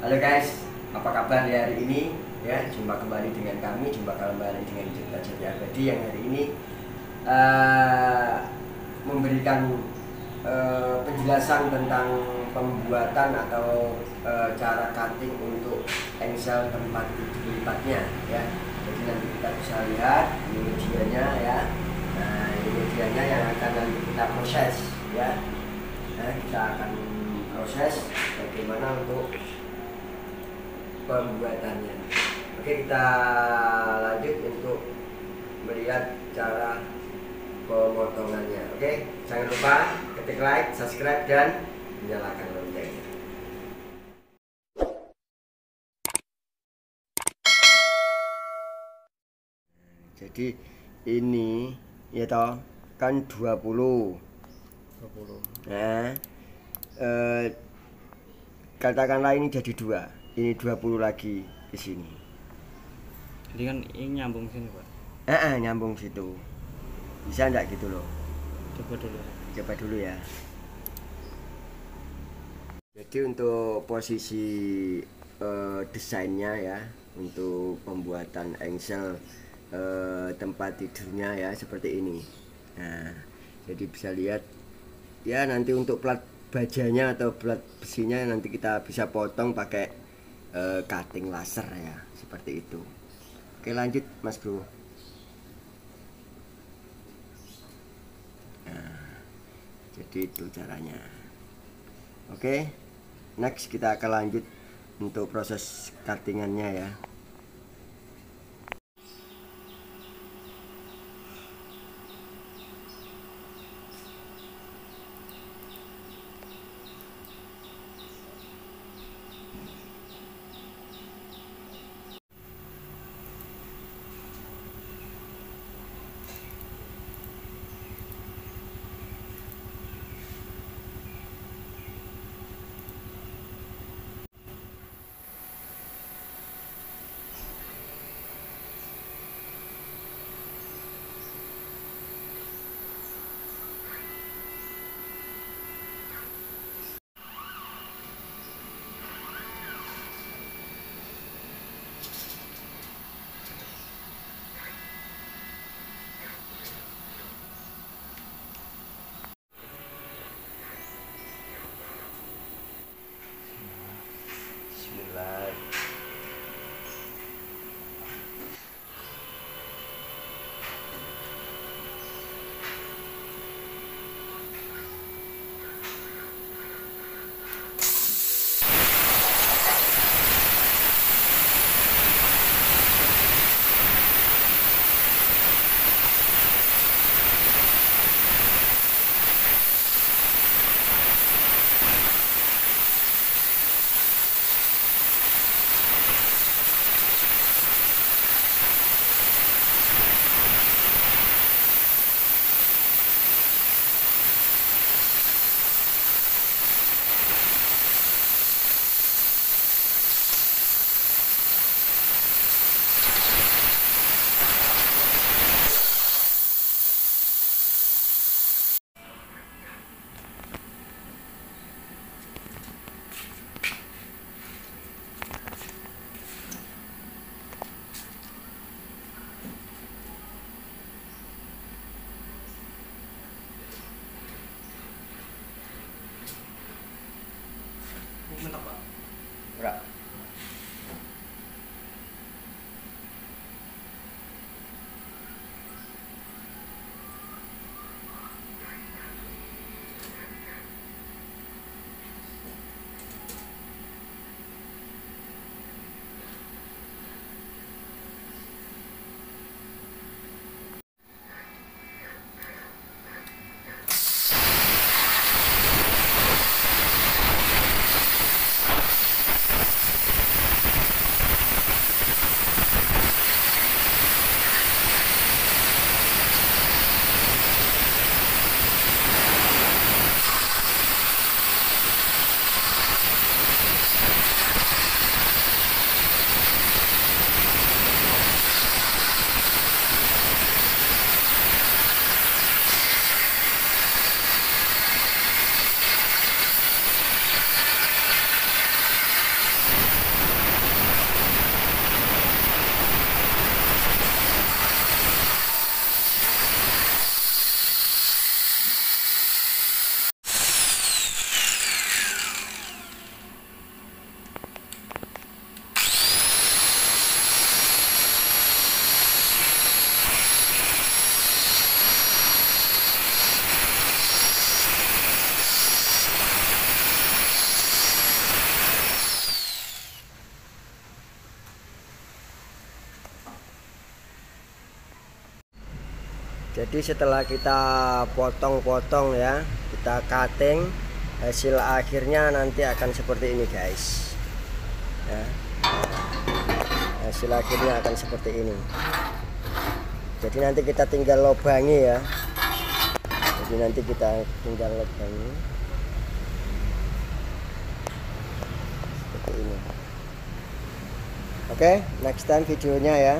Halo guys, apa kabar di hari ini? Ya, jumpa kembali dengan kami, jumpa kembali dengan Cerita Jati Abadi yang hari ini eh, memberikan eh, penjelasan tentang pembuatan atau eh, cara cutting untuk engsel tempat lipatnya ya. Jadi nanti kita bisa lihat ini medianya ya. Nah, ini medianya yang akan nanti kita proses ya. Nah, kita akan proses bagaimana untuk pembuatannya. Oke, kita lanjut untuk melihat cara pemotongannya. Oke, jangan lupa ketik like, subscribe dan nyalakan loncengnya. Jadi ini ya toh kan 20. 20 Nah, eh, katakanlah ini jadi dua. Ini 20 lagi di sini. jadi kan ini nyambung sini pak Eh, eh, nyambung situ. Bisa enggak gitu loh? coba dulu Coba dulu ya. Jadi untuk posisi eh, desainnya ya, untuk pembuatan engsel eh, tempat tidurnya ya seperti ini. Nah, jadi bisa lihat ya nanti untuk plat bajanya atau plat besinya nanti kita bisa potong pakai eh, cutting laser ya, seperti itu. Oke lanjut Mas Bro. jadi itu caranya oke next kita akan lanjut untuk proses cuttingannya ya jadi setelah kita potong-potong ya kita cutting hasil akhirnya nanti akan seperti ini guys. Ya. Hasil akhirnya akan seperti ini. Jadi nanti kita tinggal lobangi ya. Jadi nanti kita tinggal lobangi. Seperti ini. Oke next time videonya ya